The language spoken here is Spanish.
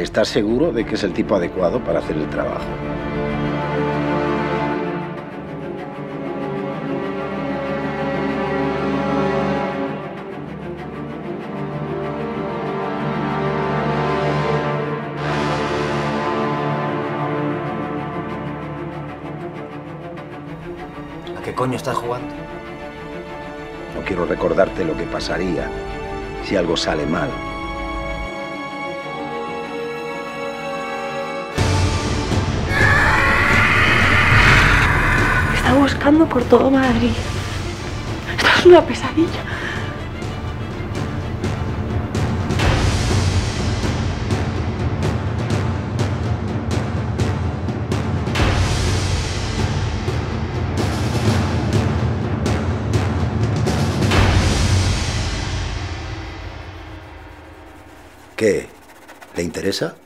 ¿Estás seguro de que es el tipo adecuado para hacer el trabajo? ¿A qué coño estás jugando? No quiero recordarte lo que pasaría si algo sale mal. Buscando por todo Madrid. Esto es una pesadilla. ¿Qué? ¿Le interesa?